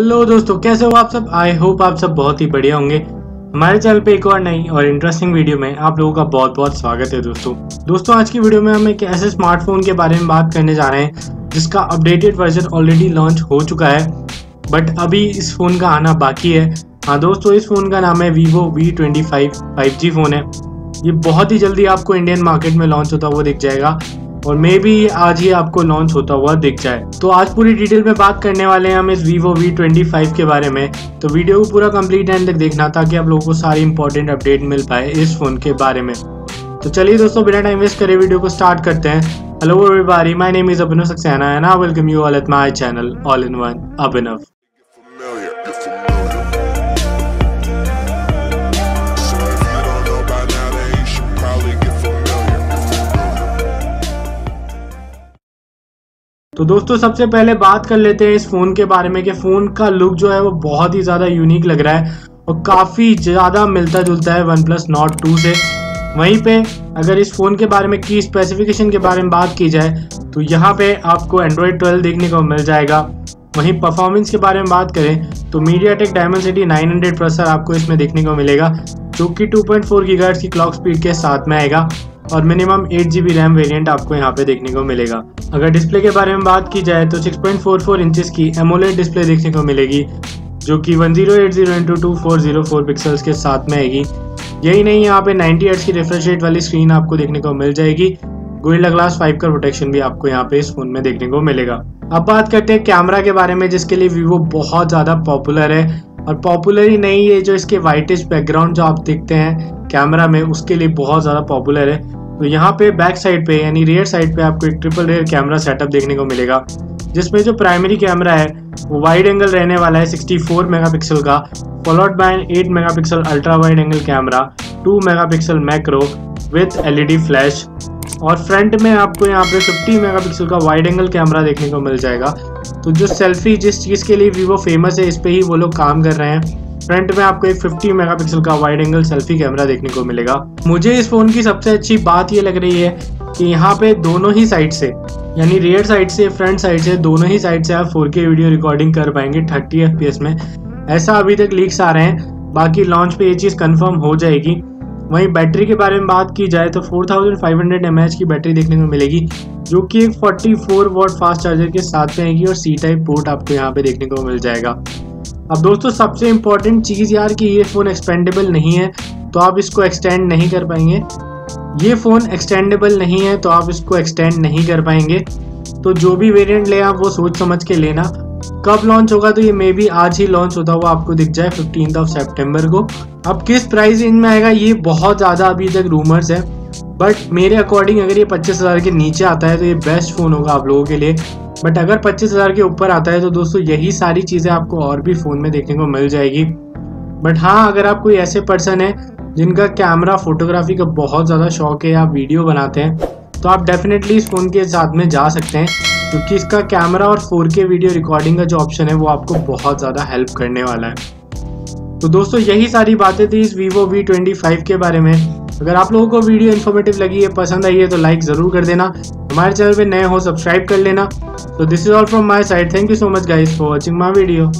Hello दोस्तों, कैसे हो आप सब? आई होप आप सब बहुत ही बढ़िया होंगे। हमारे चैनल पे एक और नई और इंटरेस्टिंग वीडियो में आप लोगों का बहुत बहुत स्वागत है दोस्तों। दोस्तों, आज की वीडियो में हम एक ऐसे स्मार्टफ़ोन के बारे में बात करने जा रहे हैं, जिसका अपडेटेड वर्जन ऑलरेडी लॉन्च हो चुका है बट अभी इस फ़ोन का आना बाकी है। हाँ दोस्तों, इस फ़ोन का नाम है वीवो वी ट्वेंटी फ़ोन है। ये बहुत ही जल्दी आपको इंडियन मार्केट में लॉन्च होता हुआ दिख जाएगा। और मे भी आज ही आपको लॉन्च होता हुआ दिख जाए। तो आज पूरी डिटेल में बात करने वाले हैं हम इस ट्वेंटी फाइव के बारे में। तो वीडियो को पूरा कंप्लीट एंड तक देखना ताकि आप लोगों को सारी इंपॉर्टेंट अपडेट मिल पाए इस फ़ोन के बारे में। तो चलिए दोस्तों, बिना टाइम वेस्ट करे वीडियो को स्टार्ट करते हैं। Hello everybody my name is Abhinav Saxena and I welcome you all at my channel all in one Abhinav तो दोस्तों, सबसे पहले बात कर लेते हैं इस फ़ोन के बारे में कि फ़ोन का लुक जो है वो बहुत ही ज़्यादा यूनिक लग रहा है और काफ़ी ज़्यादा मिलता जुलता है वन प्लस नॉट टू से। वहीं पे अगर इस फ़ोन के बारे में की स्पेसिफिकेशन के बारे में बात की जाए तो यहाँ पे आपको एंड्रॉयड ट्वेल्व देखने को मिल जाएगा। वहीं परफॉर्मेंस के बारे में बात करें तो MediaTek Dimensity nine processor आपको इसमें देखने को मिलेगा, जो कि 2.4 पॉइंट की क्लॉक स्पीड के साथ में आएगा। और minimum eight G B RAM variant आपको यहाँ पे देखने को मिलेगा। अगर डिस्प्ले के बारे में बात की जाए तो 6.44 पॉइंट की एमोलेट डिस्प्ले देखने को मिलेगी, जो कि 1080 zero eight zero into two four zero four के साथ में आएगी। यही नहीं, यहाँ पे 90 हर्ट्ज की रिफ्रेश रेट वाली स्क्रीन आपको देखने को मिल जाएगी। गोरिल्ला ग्लास 5 का प्रोटेक्शन भी आपको यहाँ पे इस फ़ोन में देखने को मिलेगा। अब बात करते हैं कैमरा के बारे में, जिसके लिए वीवो बहुत ज़्यादा पॉपुलर है। और पॉपुलर ही नहीं है जो इसके वाइटेस्ट बैकग्राउंड जो आप देखते हैं कैमरा में, उसके लिए बहुत ज़्यादा पॉपुलर है। तो यहाँ पे बैक साइड पे, यानी रियर साइड पे आपको एक ट्रिपल रेयर कैमरा सेटअप देखने को मिलेगा, जिसमें जो प्राइमरी कैमरा है, वो वाइड एंगल रहने वाला है 64 मेगापिक्सल का followed by 8 megapixel ultra wide angle camera 2 megapixel macro with LED flash और फ्रंट में आपको यहाँ पे 50 मेगापिक्सल का वाइड एंगल कैमरा देखने को मिल जाएगा। तो जो सेल्फी जिस चीज़ के लिए वीवो फ़ेमस है, इस पर ही वो लोग काम कर रहे हैं। फ्रंट में आपको एक 50 मेगापिक्सल का वाइड एंगल सेल्फी कैमरा देखने को मिलेगा। मुझे इस फ़ोन की सबसे अच्छी बात ये लग रही है कि यहाँ पे दोनों ही साइड से, यानी रियर साइड से फ्रंट साइड से, दोनों ही साइड से आप 4K वीडियो रिकॉर्डिंग कर पाएँगे 30 एफ़ में। ऐसा अभी तक लीक्स आ रहे हैं, बाकी लॉन्च पे ये चीज़ कंफर्म हो जाएगी। वहीं बैटरी के बारे में बात की जाए तो 4500 mAh की बैटरी देखने को मिलेगी, जो कि एक 44 वॉट फास्ट चार्जर के साथ में आएगी और सी टाइप पोर्ट आपको यहाँ पे देखने को मिल जाएगा। अब दोस्तों, सबसे इम्पोर्टेंट चीज़ यार कि ये फ़ोन एक्सपेंडेबल नहीं है तो आप इसको एक्सटेंड नहीं कर पाएँगे। ये फ़ोन एक्सटेंडेबल नहीं है तो आप इसको एक्सटेंड नहीं कर पाएँगे। तो जो भी वेरिएंट ले आप, वो सोच समझ के लेना। कब लॉन्च होगा तो ये मे भी आज ही लॉन्च होता हुआ आपको दिख जाए फिफ्टीन ऑफ़ सेप्टेम्बर को। अब किस प्राइस रेंज में आएगा, ये बहुत ज़्यादा अभी तक रूमर्स है। बट मेरे अकॉर्डिंग अगर ये पच्चीस हज़ार के नीचे आता है तो ये बेस्ट फ़ोन होगा आप लोगों के लिए। बट अगर पच्चीस हज़ार के ऊपर आता है तो दोस्तों यही सारी चीज़ें आपको और भी फ़ोन में देखने को मिल जाएगी। बट हाँ अगर आप कोई ऐसे पर्सन है, जिनका कैमरा फोटोग्राफी का बहुत ज़्यादा शौक है आप वीडियो बनाते हैं तो आप डेफिनेटली इस फ़ोन के साथ में जा सकते हैं, क्योंकि इसका कैमरा और 4K वीडियो रिकॉर्डिंग का जो ऑप्शन है, वो आपको बहुत ज़्यादा हेल्प करने वाला है। तो दोस्तों यही सारी बातें थी इस वीवो वी ट्वेंटी फाइव के बारे में। अगर आप लोगों को वीडियो इन्फॉर्मेटिव लगी है, पसंद आई है तो लाइक ज़रूर कर देना। हमारे चैनल पे नए हो सब्सक्राइब कर लेना। तो this is all from my side thank you so much guys for watching my video